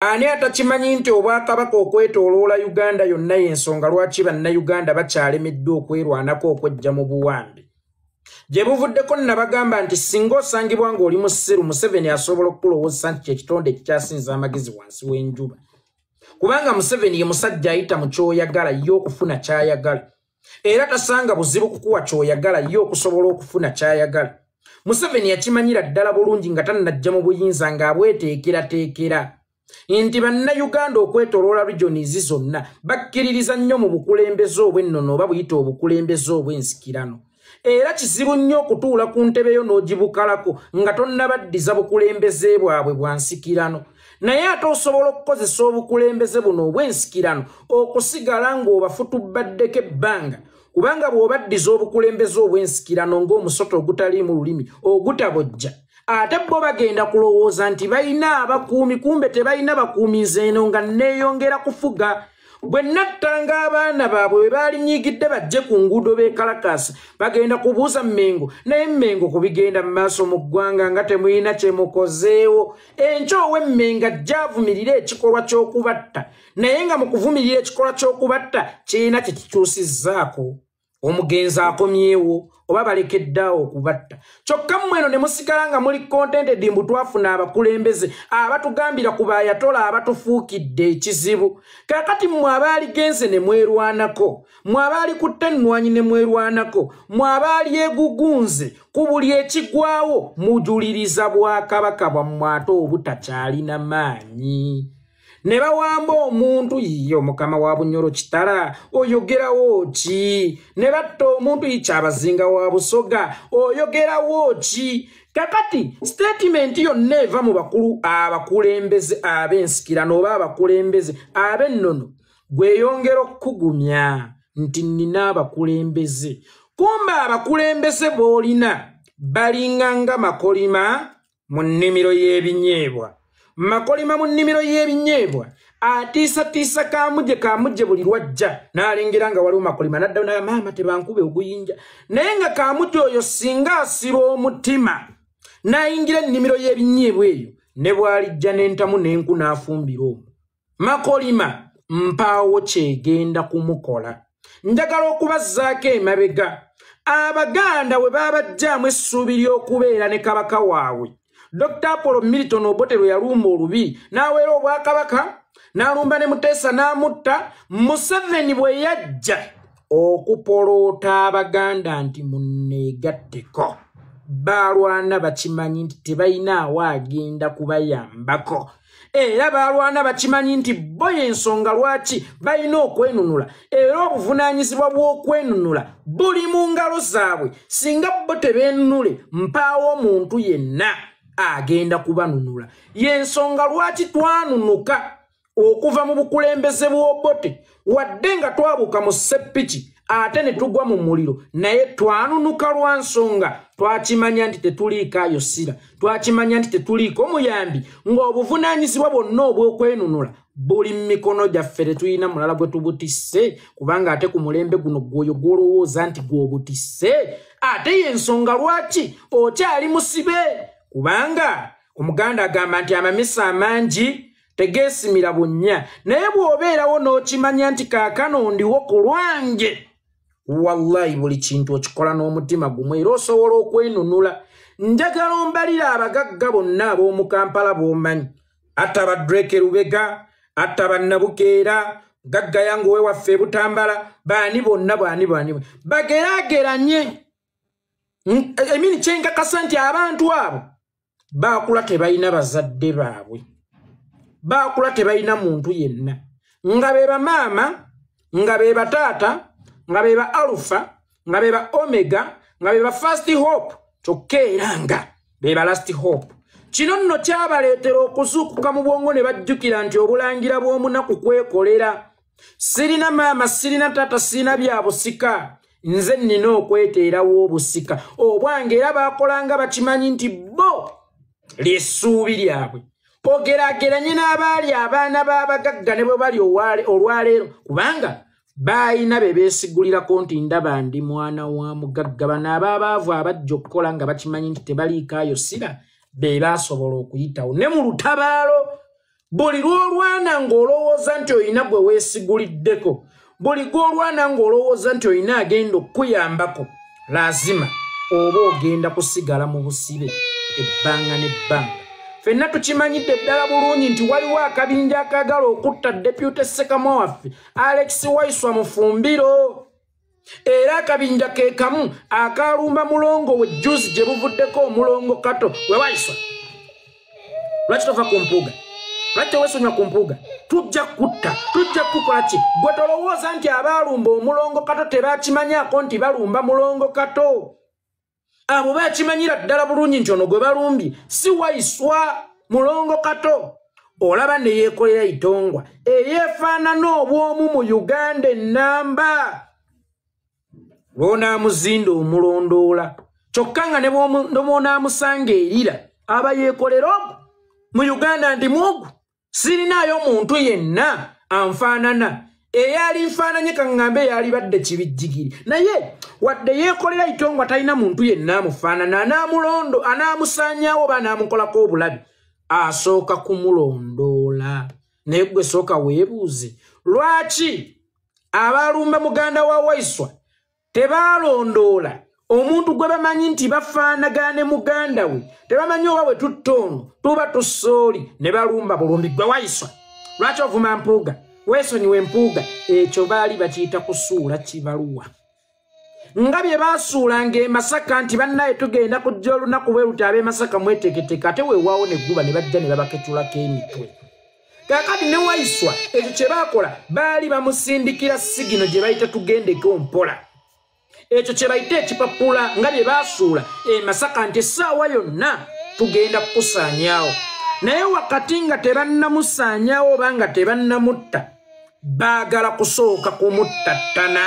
ani atakimanyi nti obwakabaka okwetooloola uganda yonna y'ensonga lwaki bannayuganda bakyalemeddwa okwerwanako okwejja mu buwambi? Gye buvuddeko nabagamba nti singa osangibwa ng'oli mu ssiru museveni asobola okukulowooza nti kyekitonde ekikyasinza amagezi wansi w'enjuba. Kubanga museveni ye musajja ayita mu kyoyagala ye okufuna kyayagala. Era tasanga buzibu kukuwa kyoyagala ye okusobola okufuna kyayagala. Museveni yakimanyira ddala bulungi nga tannajja mu buyinza ng'abweteekerateekera nti bannayuganda okwetoloola regionizi zonna bakkiririza nnyo mu bukulembeze obwennono oba buyita obukulembeze obw'ensikirano. Era kizibu nnyo okutuula ku ntebe yo n'ogibukalako nga tonnabaddiza bukulembeze bwabwe bwa nsikirano. Naye ate osobola okukozesa obukulembeze buno obw'ensikirano okusigala ng'obafutubaddeko ebbanga kubanga bw'obaddiza obukulembeze obw'ensikirano ng'omusoto ogutaliimu lulimi ogutabojja ate bo bagenda kulowooza nti balina abakuumi kumbe tebalina bakuumi nzeeno nga neeyongera kufuga. Bwe nattanga abaana baabwe bwe baalinyigidde bajje ku nguudo b'ekalakasa bagenda kubuuza mmengo naye mmengo ku bigenda mu maaso mu ggwanga nga temulina kye mukozeewo. Enkyo ow'emmenga jjaavumirira ekikolwa ky'okubatta naye nga mu kuvumirira ekikolwa ky'okubatta kirina kye kikyusizzaako omugenzi akomyewo oba balekeddaawo okubatta. Kyokka mmweno ne musigala nga muli contented mbu twafuna abakulembeze abatugambira ku bayatola abatufuukidde ekizibu. Kaakati mmwe abaaligenze ne mwerwanako mmwe abaali ku ttennwanyi ne mwerwanako mmwe abaali egugunze ku buli ekigwawo mujuliriza bwakabaka bwammwe ate obutakyalina maanyi ne bawamba omuntu yo mukama wa bunyolo kitala oyogerawo ki? Ne batta omuntu yikyabazinga wa busoga oyogerawo ki? Kakati sitatimenti yonna eva mu bakulu abakulembeze ab'ensikirano oba abakulembeze ab'ennono gweyongera okukugumya nti nnina abakulembeze. Kumba abakulembeze b'olina balinganga makolima mu nnimiro y'ebinyeebwa makolima mu nnimiro y'ebinyeebwa atiisatiisa kamuje kamuje buli lwajja n'alengera nga waliwo makolima naddawo naye maama tebankube oguyinja. Naye nga kamuje oyo singa asiba omutima n'ayingira ennimiro y'ebinyeebwa eyo ne bw'alijja n'entamu n'enku n'afumbira omwo. Makolima mpaawo kyegenda kumukola. Njagala okubazzaako emabega abaganda bwe baabajjaamu essuubi ly'okubeera ne kabaka waabwe dr apollo milton obote lwe yalumba olubi n'aweera obwakabaka n'alumba ne muteesa n'amutta museveni bwe yajja okupoloota abaganda nti munneegatteko. Baalwana bakimanyi nti tebalina awo agenda kubayambako. Era baalwana bakimanyi nti bo y'ensonga lwaki balina okwenunula era obuvunaanyizibwa bw'okwenunula buli mu ngalo zaabwe singa bo tebeenunule mpaawo omuntu yenna agenda kubanunula. Yensonga lwaki twanunuka okuva mu bukulembeze bw'obote wadde nga twabuuka mu seppiki ate ne tugwa mu muliro. Naye twanunuka lwa nsonga. Twakimanya nti tetuliikaayo sira. Twakimanya nti tetuliiko muyambi. Ng'obuvunaanyizibwa bwonna obw'okwenunula buli mu mikono gyaffe tetulina mulala bwe tubutisse. Kubanga ate ku mulembe guno gwoyo gw'olowooza nti gw'obutisse. Ate yensonga lwaki okyali musibe kubanga omuganda agamba nti amamisa amangi tegeesimira bunnya. Naye bw'obeerawo n'okimanya nti kaakano ndiwo ku lwange wallayi buli kintu okikola n'omutima gumu era osobola okwenunula. Njagala ombalira abagagga bonna ab'omu kampala b'omanyi. Atta badreke lubega atta bannabukeera gagga yange owe waffe ebutambala baani bonna baani baani. Bageraageranye emini kyenkakasa nti abantu abo baakula tebalina bazadde baabwe. Baakula tebalina muntu yenna. Nga be bamaama nga be bataata nga be ba alufa nga be ba omega nga be ba fast hope kyokka era nga be ba last hope. Kino nno kyabaleetera okuzuukuka mu bwongo ne bajjukira nti obulangira bw'omunaku kwekolera. Sirina maama sirina taata sirina bya busika. Nze nnina okweteerawo obusika obwange era baakolanga bakimanyi nti bo lyessuubi lyabwe ogerageranye n'abaali abaana b'abagagga ne bwe bali olwaleero kubanga baayina be beesigulirako nti ndaba ndi mwana wa mugagga. Bano abaabaavu abajja okukola nga bakimanyi nti tebaliikaayo sira be baasobola okuyitawo. Ne mu lutabaalo buli lwolwana ng'olowooza nti olina gwe weesiguliddeko buli gwolwana ng'olowooza nti olina agenda okukuyambako laazima oba ogenda kusigala mu busibe ebbanga n'ebbanga. Ffenna tukimanyidde ddala bulungi nti waliwo akabinja akagala okutta depute ssekama waffe alex waiswa mufumbiro era akabinja ke kamu akalumba mulongo we juzi gye buvuddeko omulongo kato. We waiswa lwaki tova ku mpuuga? Lwaki tewesonywa ku mpuuga? Tujja kutta tujja kukola ki gwe tolowooza nti abaalumba omulongo kato tebakimanyako nti balumba mulongo kato abo bakimanyira ddala bulungi nti ono gwe balumbye si waiswa mulongo kato. Olaba ne yeekolera itongwa eyeefaanana obwomu mu uganda ennamba. Lwonaamuzinda omulondoola kyokka nga ne bwonaamusanga erira aba yeekolera ogwo mu uganda ndi muogu sirinaayo muntu yenna anfaanana eyali nfaananye kaŋŋambe eyalibadde kibijjigiri. Naye wadde yeekolera itongwa talina muntu yenna amufaanana anaamulondo anaamusaanyaawo oba anaamukolako obulabi asooka kumulondoola. Naye gwe sooka weebuuze lwaki abaalumba muganda wa waiswa tebaalondoola omuntu gwe bamanyi nti bafaanagana ne muganda we tebamanyi oba bwe tutta ono tuba tusooli ne balumba bulumbi gwe waiswa. Lwaki ovuma mpuuga weesonyiwa empuuga ekyo baali bakiyita kusuula kibaluwa. Nga bye baasuulanga emasaka nti bannaye tugenda kujja olunaku bwe luti ab'emasaka mweteeketeka ate weewaawo negguba ne bajja ne babaketulako emitwe. Kakati ne waiswa ekyo kye baakola baali bamusindikira sigino gye bayita tugendeko mpola. Ekyo kye bayita ekipapula nga bye baasuula emasaka nti essaawa yonna tugenda kukusaanyaawo. Naye wakati nga tebannamusaanyaawo oba nga tebannamutta baagala kusooka kumuttattana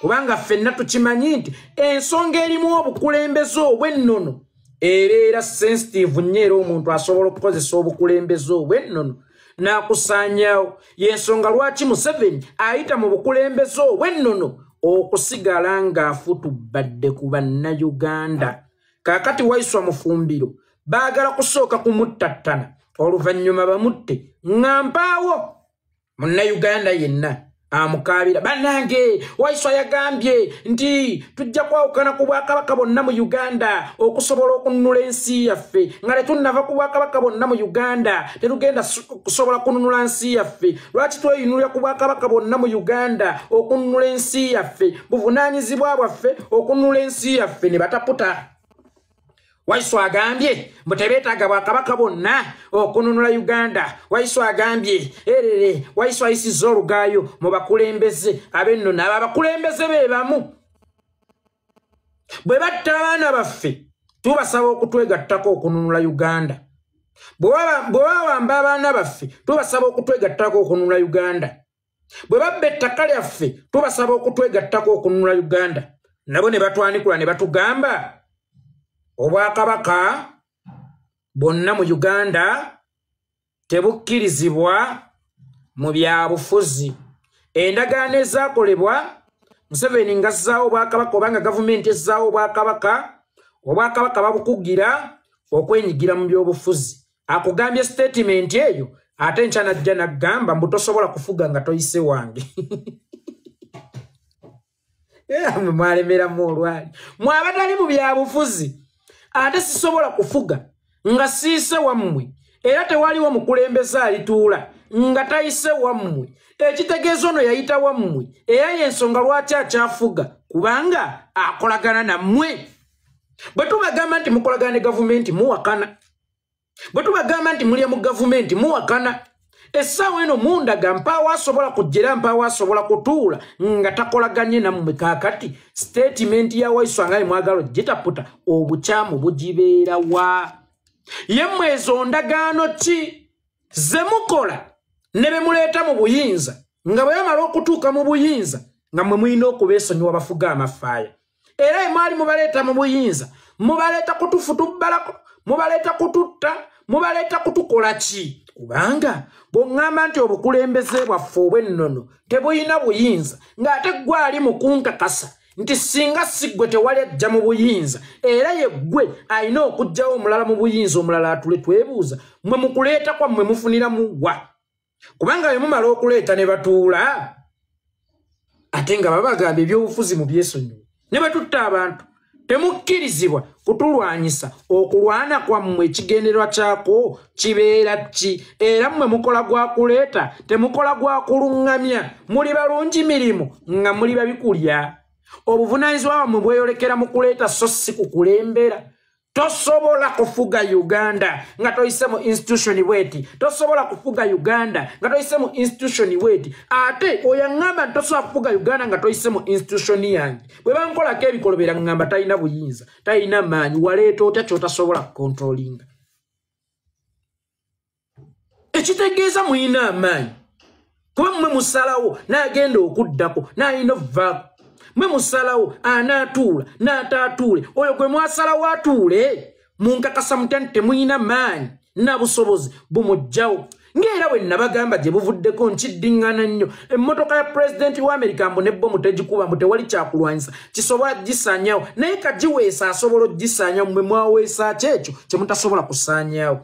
kubanga ffenna tukimanyi nti ensonga erimu obukulembeze obwennono ebeera sensitive nnyo era omuntu asobola okukozesa obukulembeze obwennono. N'akusaanyaawo yensonga lwaki museveni ayita mu bukulembeze obwennono okusigala ng'afutubadde ku bannayuganda? Kaakati waiswa mufumbiro baagala kusooka kumuttattana oluvannyuma bamutte ŋŋampaawo munnayuganda yenna amukaabira bannange waiswa yagambye nti tujja kwawukana ku bwakabaka bonna mu uganda okusobola okununula ensi yaffe. Nga tetunnava ku bwakabaka bonna mu uganda tetugenda kusobola kununula nsi yaffe. Lwaki tweyinulira ku bwakabaka bonna mu uganda okununula ensi yaffe? Buvunaanyizibwa bwaffe okununula ensi yaffe ne bataputa waiso agambye mbu tebeetaaga bwakabaka bonna okununula uganda. Waiso agambye erere waiso ayisizza olugaayo mu bakulembeze ab'ennono abo abakulembeze be bamu. Bwe batta abaana baffe tubasaba okutwegattako okununula uganda. Bwe babamba abaana baffe tubasaba okutwegattako okununula uganda. Bwe babba ettaka lyaffe tubasaba okutwegattako okununula uganda. Nabo ne batwanikula ne batugamba obwakabaka bwonna mu uganda tebukkirizibwa mu byabufuzi endagaano ezaakolebwa museveni ngazzaawo obwakabaka obanga gavumenti ezzaawo obwakabaka obwakabaka babukugira okwenyigira mu byobufuzi. Akugambye sitatimenti eyo ate nkya najja naggamba mbu tosobola kufuga nga toyise wange. Mwalemeramu olwali. Mwabatali mu byabufuzi ate sisobola kufuga nga siise wammwe era tewaliwo mukulembeze alituula nga tayise wammwe. Ekitegeeza ono yayita wammwe era yensonga lwaki akyafuga kubanga akolagana nammwe. Bwe tubagamba nti mukolagana ne gavumenti muwakana. Bwe tubagamba nti mulya mu gavumenti muwakana essaawa eno mundaga mpaawo asobola kujjera mpaawo asobola kutuula nga takolaganye nammwe kaakati. Sitatimenti ya waiso angali mwagala ogitaputa obukyamu bugibeerawa ye mmwe ezo ndagaano ki? Ze mukola ne be muleeta mu buyinza nga bwe bamala okutuuka mu buyinza nga mwe mulina okubeesonyiwa bafuga amafaaya era emwali mubaleeta mu buyinza mubaleeta kutufutubbalako mubaleeta kututta mubaleeta kutukola ki kubanga bw'oŋŋamba nti obukulembeze bwaffe obw'ennono tebulina buyinza ng'ate gwali mu kunkakasa nti singa siggwe tewali ajja mu buyinza era ye ggwe alina okugjawo omulala mu buyinza omulala atule twebuuza mwe mukuleeta kwa mmwe mufuniramu wa? Kubanga bwe mumala okuleeta ne batuula ate nga babagamba ebyobufuzi mu byesonyiwa ne batutta abantu temukkirizibwa kutulwanyisa. Okulwana kwammwe ekigendererwa kyako kibeera ki? Era mmwe mukola gwa kuleeta temukola gwa kuluŋŋamya. Muli balungi mirimu nga muli babikulya. Obuvunaanyizibwa bwammwe bweyolekera mu kuleeta so si kukulembera tosobola kufuga uganda. Nga toyise mu institution bweti tosobola kufuga uganda. Nga toyise mu institution bweti ate oyaŋŋamba nti tosobola kufuga uganda nga toyise mu institution yange. Bwe bankolako ebikolobera ŋŋamba talina buyinza talina maanyi waleeta otya kyotasobola kukontrolinga ekitegeeza muyina amaanyi. Kuba mmwe musalawo naagenda okuddako naalina ovaako mwe musalawo anaatuula n'ataatuule oyo gwe mwasalawo atuule munkakasa mutya nti temuyina maanyi nabusobozi bumugjawo. Ngaera bwe nabagamba gye buvuddeko nkiddiŋŋana nnyo emmotoka ya pulezidenti wa amerika mbu nebbomu tegikuba mbu tewali kyakulwanyisa kisobola gisaanyawo naye kagiweesa asobola ogisaanyawo mwe mwaweesa ki ekyo? Kye mutasobola kusaanyawo.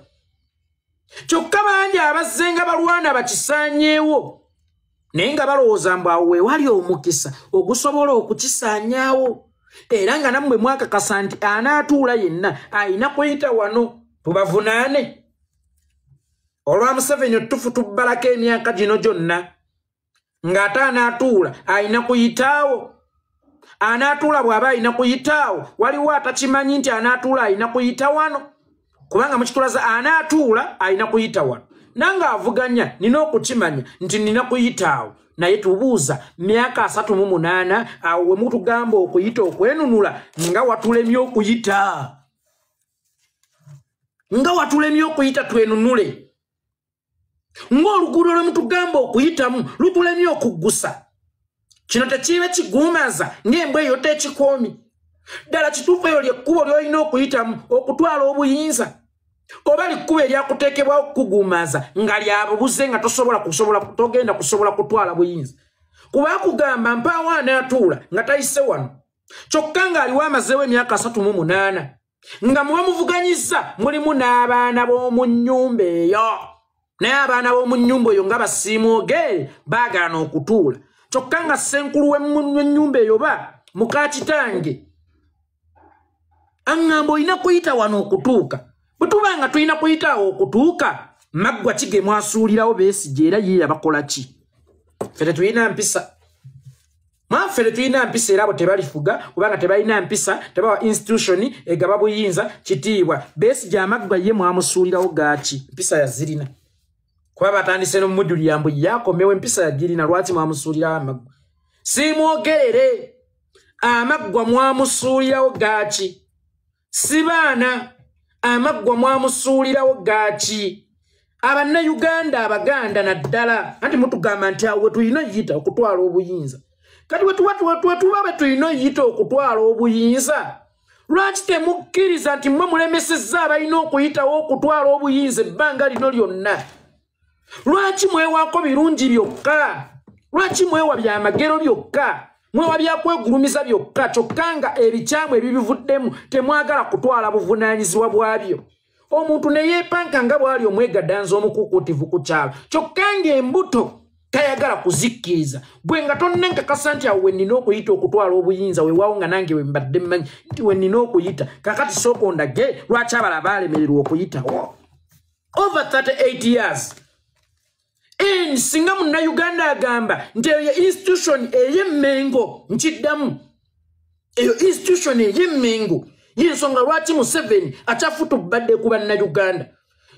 Kyokka bangi abazzenga balwana bakisaanyeewo naye nga balowooza mbu awo wewali omukisa ogusobola okukisaanyaawo. Era nga nammwe mwakakasa nti anaatuula yenna ayina kuyita wano tubavunaane olwa museveni otufu tubbalako emyaka gino gyonna ng'ate anaatuula ayina kuyitaawo. Anaatuula bw'aba ayina kuyitaawo waliwo atakimanyi nti anaatuula ayina kuyita wano. Kubanga mukitulaza anaatuula ayina kuyita wano nanga avuganya nina okukimanya nti nina kuyitaawo naye tubuuza myaka asatu mu munaana awo we mutugamba okuyita okwenunula nga watulemye okuyita. Nga watulemye okuyita twenunule. Ng'oluguudo lwe mutugamba okuyitamu lutulemye okuggusa. Kino tekiibe kigumaza ng'embwa eyo tekikoomi ddala kituufu eyo lyekkubo ly'olina okuyitamu okutwala obuyinza oba likkuba eryakuteekebwa okukugumaza nga lyabubuze nga tosobola kusobola togenda kusobola kutwala buyinza. Kuba kugamba mpaawo anaatuula nga tayise wano. Kyokka ng'aliwo amazeewo emyaka asatu mu munaana nga muba muvuganyiza mulimu n'abaana b'omu nnyumba eyo. Naye abaana b'omu nnyumba eyo nga basiimooge baagaana okutuula. Kyokka nga ssenkulu w'ennyumba eyo ba muka kitange aŋŋamba olina kuyita wano okutuuka bwe tuba nga tulina kuyitaawo okutuuka maggwa ki ge mwasuulirawo beesige era ye yabakola ki? Ffe tetulina mpisa. Mwaffe tetulina mpisa era abo tebalifuga kubanga tebalina mpisa tebawa institution egaba buyinza kitiibwa. Beesige amaggwa ye mwamusuulirawo gaaki mpisa yazirina kuba batandise nomumujulira mbu yakomewo empisa yagirina lwaki mwamusuulirawo amaggwa? Simwogerere amaggwa mwamusuulirawo gaaki si baana amaggwa mwamusuulirawo gaaki? Abannayuganda abaganda naddala. Anti mutugamba nti awo wetulina oyita okutwala obuyinza. Kati wetuba bwe tulina oyita okutwala obuyinza. Lwaki temukkiriza nti mmwe mulemesezza abalina okuyitawo okutwala obuyinza ebbanga lino lyonna? Lwaki mwewaako birungi byokka? Lwaki mwewa byamagero byokka mwewa byakwegulumiza byokka kyokka nga ebikyamu ebibivuddemu temwagala kutwala buvunaanyizibwa bwabyo. Omuntu ne yeepanka nga bwali omwegaddanza omukuukutivu ku kyalo kyokka ng'embuto tayagala kuzikkiriza bwe nga tonnenkakasa nti awo wennina okuyita okutwala obuyinza weewaawo nga nange we mbadde mmanyi nti wennina okuyita kakati sooka ondage lwaki abala baalemererwa okuyitawo? Over 38 years singa munnayuganda agamba nti eyo institution ey'emmengo nkiddamu. Eyo institution ey'emmengo. Yensonga lwaki museveni akyafutubadde ku bannayuganda?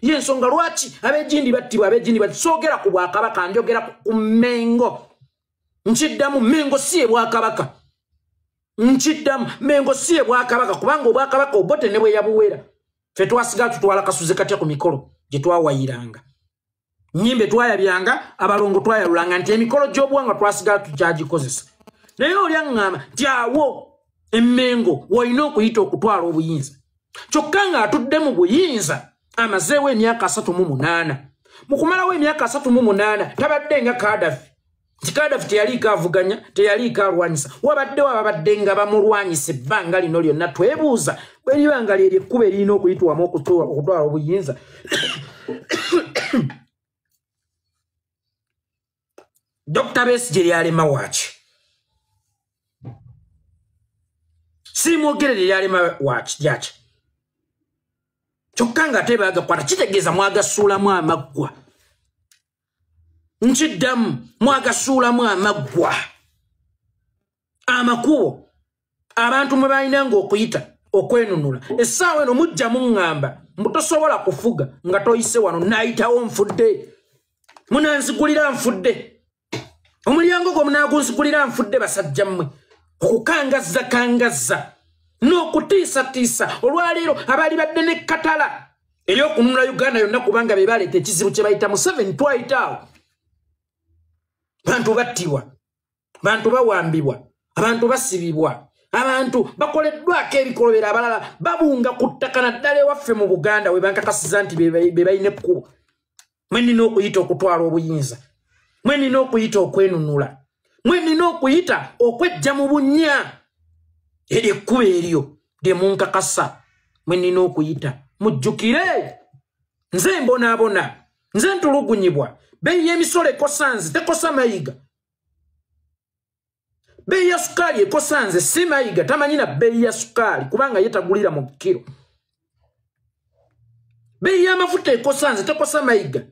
Yensonga lwaki abejindi battibwa abejindi bati soogera ku bwakabaka njogera ku mmengo. Nkiddamu mmengo si ebwakabaka nkiddamu mmengo si ebwakabaka kubanga obwakabaka obote ne bwe yabuwera. Fe twasigala tutwala kasuze katya ku mikolo gye twawayiranga nyimbe twayabyanga abalongo twayalulanga nti emikolo gy'obuwanga twasigala tukyagikozesa naye olyaŋŋamba nti awo emmengo walina okuyita okutwala obuyinza kyokka ng'atudde mu buyinza amazeewo emyaka asatu mu munaana. Mu kumalawo emyaka asatu mu munaana tabadde nga kadafi nti kadafi teyaliiko avuganya teyaliiko alwanyisa wabaddewo ababadde nga bamulwanyisa ebbanga lino lyonna twebuuza bweribanga lyeri ekkuba eririna okuyitwamu okutwala obuyinza dr besige lyalema waaki? Simwogerere lyalema waaki lyaki kyokka nga ate bagakwata kitegeeza mwagasuulamu amaggwa. Nkiddamu mwagasuulamu amaggwa. Amakubo abantu mwe balinanga okuyita okwenunula essaawa eno mujja muŋŋamba mbutosobola kufuga nga toyise wano naayitawo nfudde. Munanzigulira nfudde omulyango gwo munaagunzigulira nfudde basajja mmwe. Okukangazza kangazza n'okutiisatiisa olwaleero abaali badde nekkatala eri okununula uganda yonna kubanga be baleeta ekizibu kye bayita mu 7 twayitaawo bantu battibwa bantu bawambibwa abantu basibibwa abantu bakoleddwako ebikolobero abalala babunga ku ttaka naddala ewaffe mu buganda we bankakasiza nti be balina ekkubo. Mwe nina okuyita okutwala obuyinza mwe nina okuyita okwenunula. Mwe nina okuyita okwejja mu bunnya. Eryo ekkubo eryo lye munkakasa. Mwe nina okuyita. Mujjukire! Nze mbonaabona. Nze ntulugunyibwa. Beeyi y'emisolo ekosa nze tekosa mayiga. Beeyi ya sukaali ekosa nze si mayiga. Tamanyi na beeyi ya sukaali kubanga ye tagulira mu kiro beeyi y'amafuta ekosa nze tekosa mayiga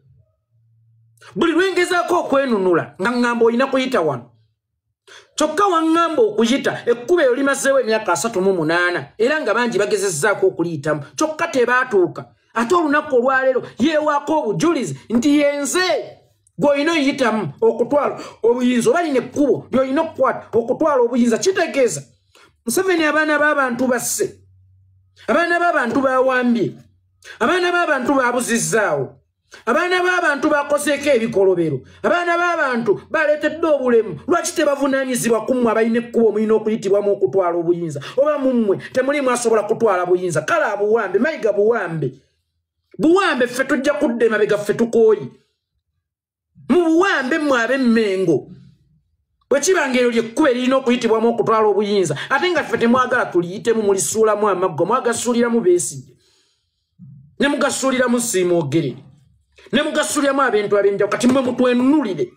buli lwengezaako okwenunula nga ŋŋamba olina kuyita wano. Kyokka waŋŋamba okuyita ekkuba eyo limazeewo emyaka asatu mu munaana era nga bangi bagezezzaako okuliyitamu. Kyokka tebaatuuka. Ate olunaku olwaleero yeewaako obujulizi nti yenze gw'olina oyitamu okutwala obuyinza oba lina ekkubo lyolina okukwata okutwala obuyinza kitegeeza. Museveni abaana b'abantu basse. Abaana b'abantu bawambye. Abaana b'abantu babuzizzaawo abaana b'abantu bakoseeko ebikolobero. Abaana b'abantu baleetedde obulemu. Lwaki tebavunaanyizibwa kummwe abalina ekkubo mulina okuyitibwamu okutwala obuyinza? Oba mummwe temulimu asobola kutwala buyinza kale abuwambe mayiga buwambe. Buwambe ffe tujja kudda emabega ffe tukooyi. Mubuwambe mmwe ab'emmengo. Bwe kibanga eryo lyekkuba eririna okuyitibwamu okutwala obuyinza ate nga ffe temwagala tuliyitemu mulisuulamu amaggwa mwagasuuliramu beesige ne mugasuuliramu siimwogerere ne mugasuuliramu abintu ab'enjawulo kati mmwe mutwenunulire.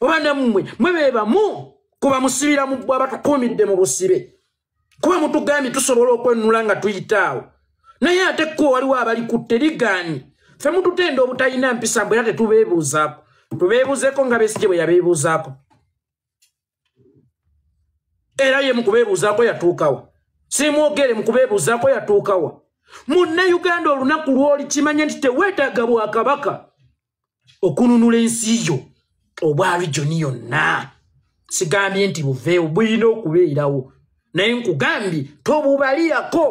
Oba nammwe mwe beebamu kuba musibira mu bwaba tukuumidde mu busibe. Kuba mutugambye tusobola okwenunula nga tuyitaawo naye ate kko waliwo abalikutte ligaanye ffe mututenda obutalina mpisa mbwe era tetubeebuuzaako tubeebuzeeko nga beesije bwe yabeebuuzaako era ye mukubeebuuzaako yatuukawa simwogere mukubeebuuzaako yatuukawa munnayuganda olunaku lwoli kimanye nti teweetaaga bwakabaka okununula ensi yo obwa regioni yonna. Sigambye nti buveewo bulina okubeerawo. Naye nkugambye tobubalirako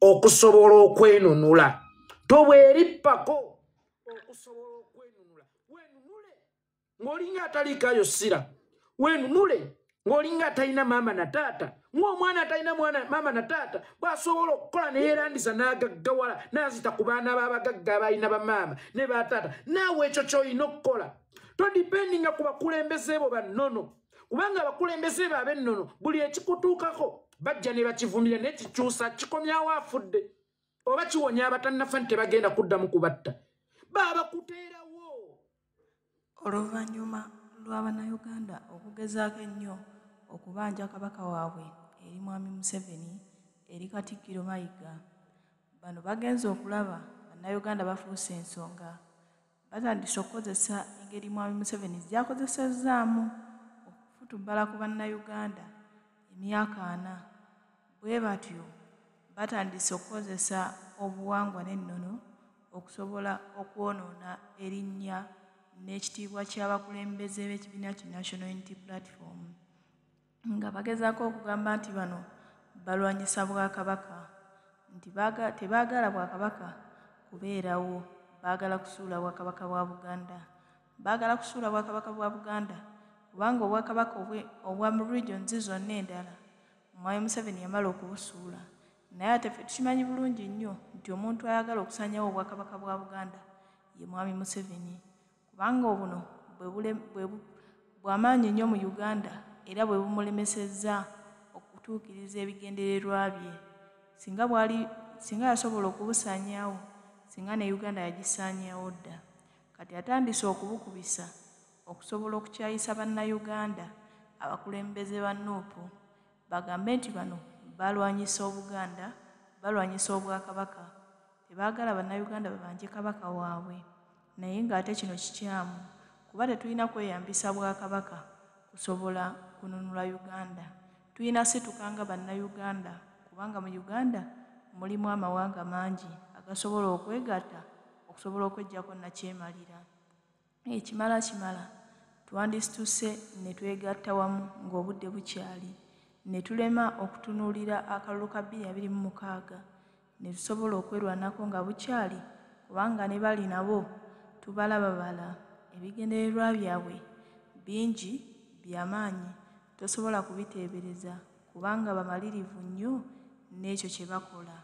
okusobola okwenunula. Tobwerippako okusobola ng'olinga ataliikayo ssira weenunule ng'olinga atalina maama na taata. Ng'omwana atalina maama na taata bw'asobola okukola neyeerandiza n'agaggawala n'azita ku baana b'abagagga abalina bamaama ne bataata naawe ekyo ky'olina okukola. Todipendinga ku bakulembeze bo bannono kubanga abakulembeze bo ab'ennono buli ekikutuukako bajja ne bakivumira naye kikyusa kikomyawo afudde. Oba kiwonya abatannafa nti tebagenda kuddamu kubatta baabakuteera oluvannyuma lw'abannayuganda okugezaako ennyo okubanja kabaka waabwe eri mwami museveni eri katikkiro mayiga. Bano bagenze okulaba bannayuganda bafuuse ensonga batandise okukozesa engeri mwami museveni gyakozesezzaamu okufutubbala ku bannayuganda emyaka ana. Bwe batyo batandise okukozesa obuwangwa n'ennono okusobola okwonoona erinnya n'ekitiibwa ky'abakulembeze b'ekibiina ki national unity platform nga bagezaako okugamba nti bano balwanyisa bwakabaka nti tebaagala bwakabaka kubeerawo baagala kusuula bwakabaka bwa buganda. Baagala kusuula bwakabaka bwa buganda kubanga obwakabaka obwa mu regions zonna endala mwami museveni yamala okubusuula. Naye ate ffe tukimanyi bulungi nnyo nti omuntu ayagala okusanyawo obwakabaka bwa buganda ye mwami museveni kubanga obuno bwe bw'amaanyi nnyo mu uganda era bwe bumulemesezza okutuukiriza ebigendererwa bye. Singa bwali singa yasobola okubusaanyaawo singa ne uganda yagisaanyaawo dda. Kati atandise okubukubisa okusobola okukyayisa bannayuganda abakulembeze ba nuupu. Bagambe nti bano balwanyisa obuganda balwanyisa obwakabaka tebaagala bannayuganda babanje kabaka waabwe. Naye ng'ate kino kikyamu kuba tetulina kweyambisa bwakabaka kusobola kununula uganda. Tulina situkanga bannayuganda kubanga mu uganda mulimu amawanga mangi agasobola okwegatta okusobola okwejjako nakyemalira. Ekimala kimala twandisituse ne twegatta wamu ng'obudde bukyali. Ne tulema okutunuulira akalulu ka bbiri abiri mu mukaaga. Ne tusobola okwerwanako nga bukyali kubanga ne bali nabo tubalababala. Ebigendererwa byabwe bingi byamaanyi tosobola kubiteebereza kubanga bamalirivu nnyo n'ekyo kye bakola